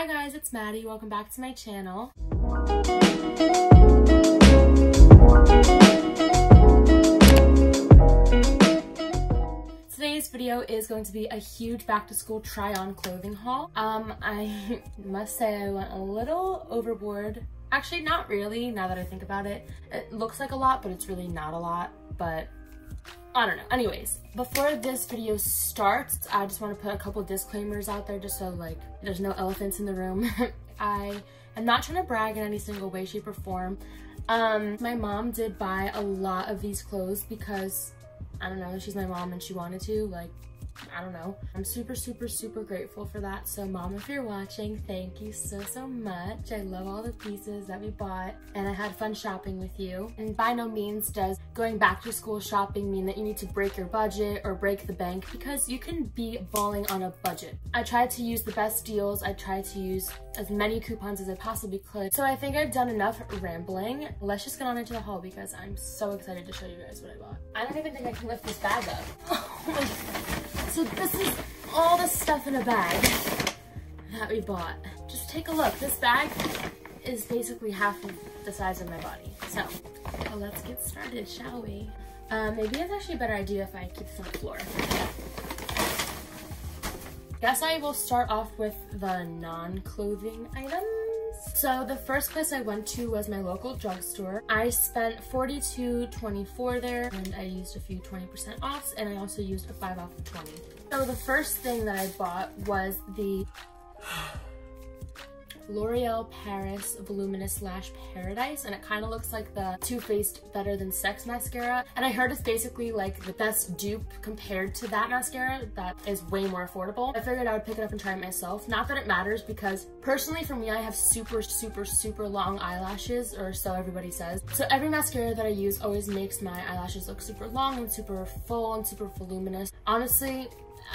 Hi guys, it's Maddie. Welcome back to my channel. Today's video is going to be a huge back to school try on clothing haul. Um, I must say I went a little overboard. Actually, not really, now that I think about it. It looks like a lot, but it's really not a lot, but I don't know. Anyways, before this video starts, I just want to put a couple disclaimers out there just so like there's no elephants in the room. I am not trying to brag in any single way, shape, or form. Um, my mom did buy a lot of these clothes because, I don't know, she's my mom and she wanted to, like, I don't know. I'm super, super, super grateful for that. So mom, if you're watching, thank you so, so much. I love all the pieces that we bought and I had fun shopping with you. And by no means does going back to school shopping mean that you need to break your budget or break the bank because you can be balling on a budget. I tried to use the best deals. I tried to use as many coupons as I possibly could. So I think I've done enough rambling. Let's just get on into the haul because I'm so excited to show you guys what I bought. I don't even think I can lift this bag up. Oh So this is all the stuff in a bag that we bought. Just take a look. This bag is basically half of the size of my body. So well, let's get started, shall we? Um, maybe it's actually a better idea if I keep this on the floor. Guess I will start off with the non-clothing items. So the first place I went to was my local drugstore. I spent $42.24 there and I used a few 20% offs and I also used a 5 off of 20. So the first thing that I bought was the L'Oreal Paris Voluminous Lash Paradise and it kind of looks like the Too Faced Better Than Sex mascara and I heard it's basically like the best dupe compared to that mascara that is way more affordable. I figured I would pick it up and try it myself. Not that it matters because personally for me I have super super super long eyelashes or so everybody says. So every mascara that I use always makes my eyelashes look super long and super full and super voluminous. Honestly,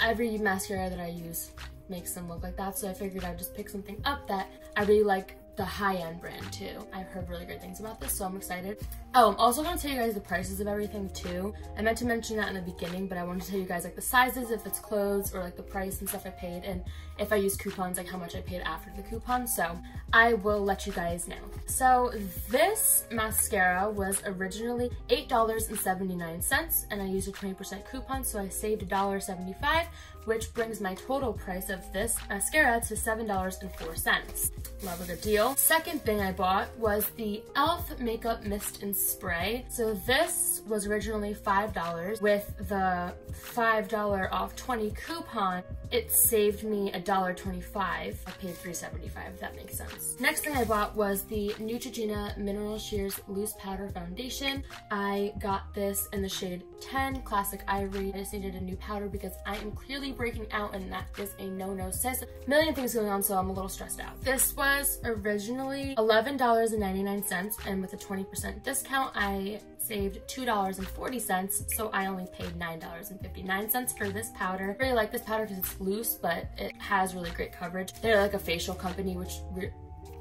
every mascara that I use makes them look like that. So I figured I'd just pick something up that I really like the high-end brand too. I've heard really great things about this, so I'm excited. Oh, I'm also gonna tell you guys the prices of everything too. I meant to mention that in the beginning, but I wanted to tell you guys like the sizes, if it's clothes, or like the price and stuff I paid, and if I use coupons, like how much I paid after the coupon. So I will let you guys know. So this mascara was originally $8.79, and I used a 20% coupon, so I saved $1.75, which brings my total price of this mascara to $7.04. Love a good deal. Second thing I bought was the e.l.f. Makeup Mist and Spray. So this was originally $5. With the $5 off 20 coupon, it saved me $1.25. I paid $3.75 that makes sense. Next thing I bought was the Neutrogena Mineral Sheers Loose Powder Foundation. I got this in the shade 10 Classic Ivory. I just needed a new powder because I am clearly breaking out and that is a no-no sis. A million things going on so I'm a little stressed out. This was originally $11.99 and with a 20% discount I saved $2.40 so I only paid $9.59 for this powder. I really like this powder because it's loose but it has really great coverage. They're like a facial company which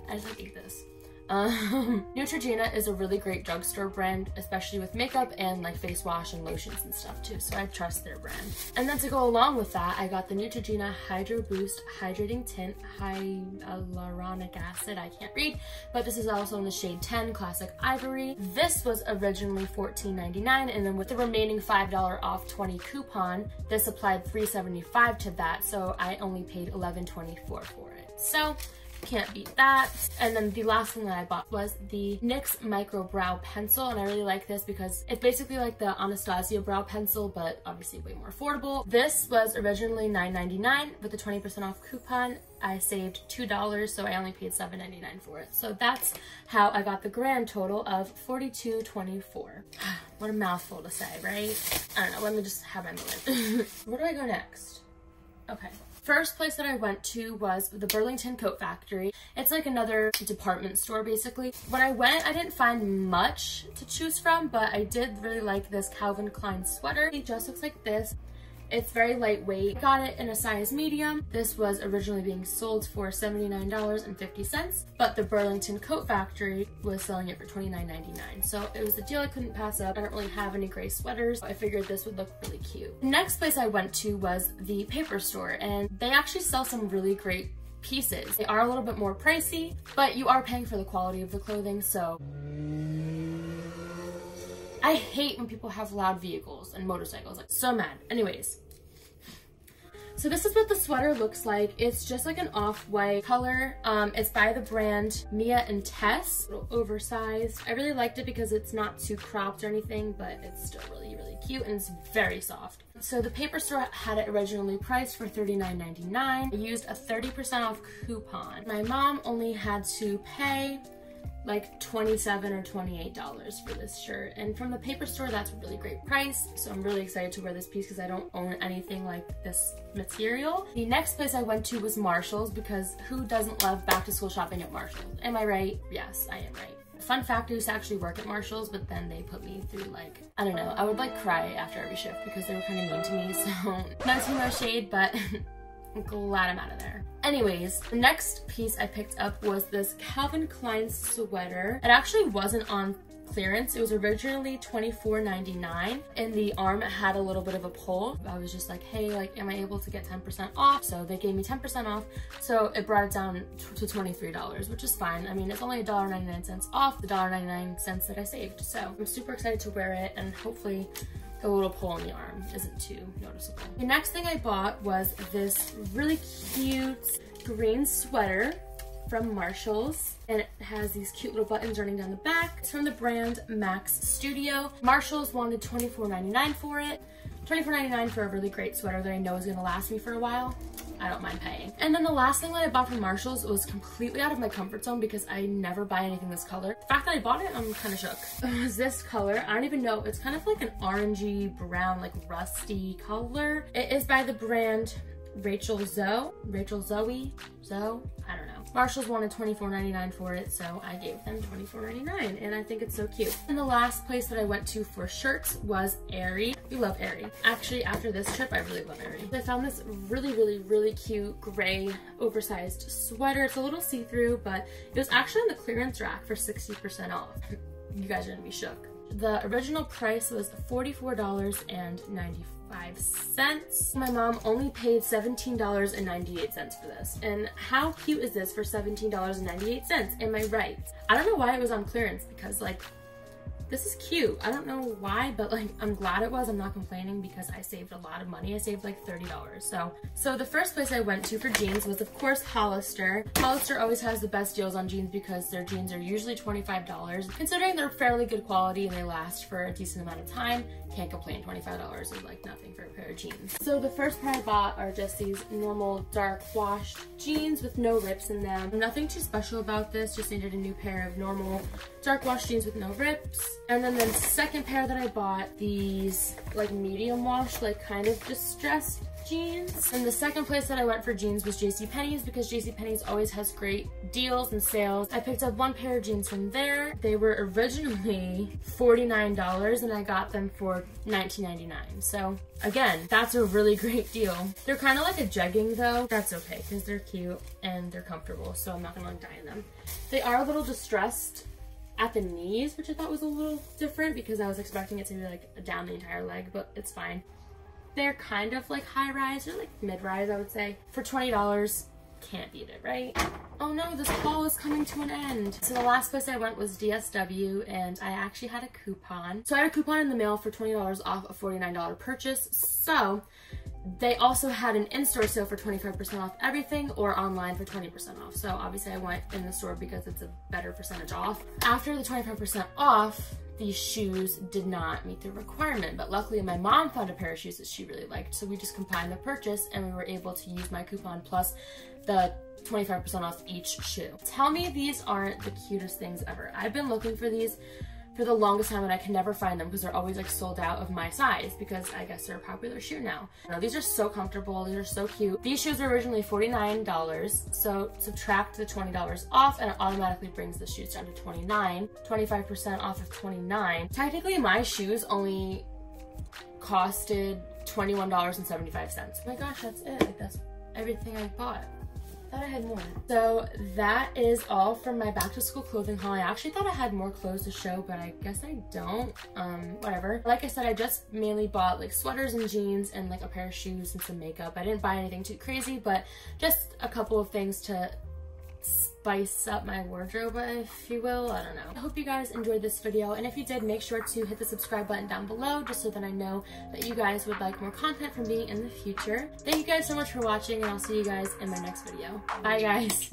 I just like eat this. Um, Neutrogena is a really great drugstore brand, especially with makeup and like face wash and lotions and stuff too, so I trust their brand. And then to go along with that, I got the Neutrogena Hydro Boost Hydrating Tint Hyaluronic Acid. I can't read, but this is also in the shade 10 Classic Ivory. This was originally $14.99, and then with the remaining $5 off 20 coupon, this applied $3.75 to that, so I only paid $11.24 for it. So can't beat that. And then the last thing that I bought was the NYX Micro Brow Pencil. And I really like this because it's basically like the Anastasia brow pencil, but obviously way more affordable. This was originally $9.99 with a 20% off coupon. I saved $2, so I only paid $7.99 for it. So that's how I got the grand total of $42.24. what a mouthful to say, right? I don't know, let me just have my moment. Where do I go next? Okay, First place that I went to was the Burlington Coat Factory. It's like another department store basically. When I went, I didn't find much to choose from, but I did really like this Calvin Klein sweater. It just looks like this. It's very lightweight. Got it in a size medium. This was originally being sold for $79.50, but the Burlington Coat Factory was selling it for $29.99. So it was a deal I couldn't pass up. I don't really have any gray sweaters. So I figured this would look really cute. Next place I went to was the paper store and they actually sell some really great pieces. They are a little bit more pricey, but you are paying for the quality of the clothing, so I hate when people have loud vehicles and motorcycles. Like, so mad. Anyways, so this is what the sweater looks like. It's just like an off-white color. Um, it's by the brand Mia and Tess. Oversized. I really liked it because it's not too cropped or anything, but it's still really, really cute and it's very soft. So the paper store had it originally priced for $39.99. I used a 30% off coupon. My mom only had to pay like 27 or $28 for this shirt. And from the paper store, that's a really great price. So I'm really excited to wear this piece because I don't own anything like this material. The next place I went to was Marshall's because who doesn't love back to school shopping at Marshall's? Am I right? Yes, I am right. Fun fact, I used to actually work at Marshall's, but then they put me through like, I don't know, I would like cry after every shift because they were kind of mean to me, so not too much shade, but I'm glad I'm out of there. Anyways, the next piece I picked up was this Calvin Klein sweater. It actually wasn't on clearance. It was originally $24.99 and the arm had a little bit of a pull. I was just like, hey, like, am I able to get 10% off? So they gave me 10% off. So it brought it down to $23, which is fine. I mean, it's only $1.99 off the $1.99 that I saved. So I'm super excited to wear it and hopefully the little pull on the arm isn't too noticeable. The next thing I bought was this really cute green sweater from Marshalls and it has these cute little buttons running down the back. It's from the brand Max Studio. Marshalls wanted $24.99 for it. $24.99 for a really great sweater that I know is gonna last me for a while. I don't mind paying. And then the last thing that I bought from Marshalls was completely out of my comfort zone because I never buy anything this color. The fact that I bought it, I'm kind of shook. It was this color. I don't even know. It's kind of like an orangey brown, like rusty color. It is by the brand Rachel Zoe. Rachel Zoe? Zoe? I don't know. Marshalls wanted $24.99 for it, so I gave them $24.99, and I think it's so cute. And the last place that I went to for shirts was Aerie. We love Aerie. Actually, after this trip, I really love Aerie. I found this really, really, really cute gray oversized sweater. It's a little see-through, but it was actually on the clearance rack for 60% off. you guys are gonna be shook. The original price was $44.94 five cents. My mom only paid $17.98 for this. And how cute is this for $17.98? Am I right? I don't know why it was on clearance because like this is cute. I don't know why, but like I'm glad it was. I'm not complaining because I saved a lot of money. I saved like $30. So, so the first place I went to for jeans was of course Hollister. Hollister always has the best deals on jeans because their jeans are usually $25. Considering they're fairly good quality and they last for a decent amount of time, can't complain. $25 is like nothing for a pair of jeans. So the first pair I bought are just these normal dark washed jeans with no rips in them. Nothing too special about this, just needed a new pair of normal dark wash jeans with no rips. And then the second pair that I bought, these like medium wash, like kind of distressed jeans. And the second place that I went for jeans was JCPenney's because JCPenney's always has great deals and sales. I picked up one pair of jeans from there. They were originally $49 and I got them for $19.99. So again, that's a really great deal. They're kind of like a jegging though. That's okay because they're cute and they're comfortable. So I'm not gonna like die in them. They are a little distressed at the knees, which I thought was a little different because I was expecting it to be like down the entire leg, but it's fine. They're kind of like high rise or like mid rise, I would say. For $20, can't beat it, right? Oh no, this haul is coming to an end. So the last place I went was DSW and I actually had a coupon. So I had a coupon in the mail for $20 off a $49 purchase. So they also had an in-store sale for 25% off everything or online for 20% off. So obviously I went in the store because it's a better percentage off. After the 25% off, these shoes did not meet the requirement, but luckily my mom found a pair of shoes that she really liked. So we just combined the purchase and we were able to use my coupon plus the 25% off each shoe. Tell me these aren't the cutest things ever. I've been looking for these for the longest time and I can never find them because they're always like sold out of my size because I guess they're a popular shoe now. now. These are so comfortable. These are so cute. These shoes were originally $49. So subtract the $20 off and it automatically brings the shoes down to 29. 25% off of 29. Technically my shoes only costed $21.75. Oh my gosh, that's it. Like that's everything I bought. Thought I had more. So that is all from my back to school clothing haul. I actually thought I had more clothes to show, but I guess I don't. Um, whatever. Like I said, I just mainly bought like sweaters and jeans and like a pair of shoes and some makeup. I didn't buy anything too crazy, but just a couple of things to spice up my wardrobe, if you will. I don't know. I hope you guys enjoyed this video, and if you did, make sure to hit the subscribe button down below just so that I know that you guys would like more content from me in the future. Thank you guys so much for watching, and I'll see you guys in my next video. Bye, guys.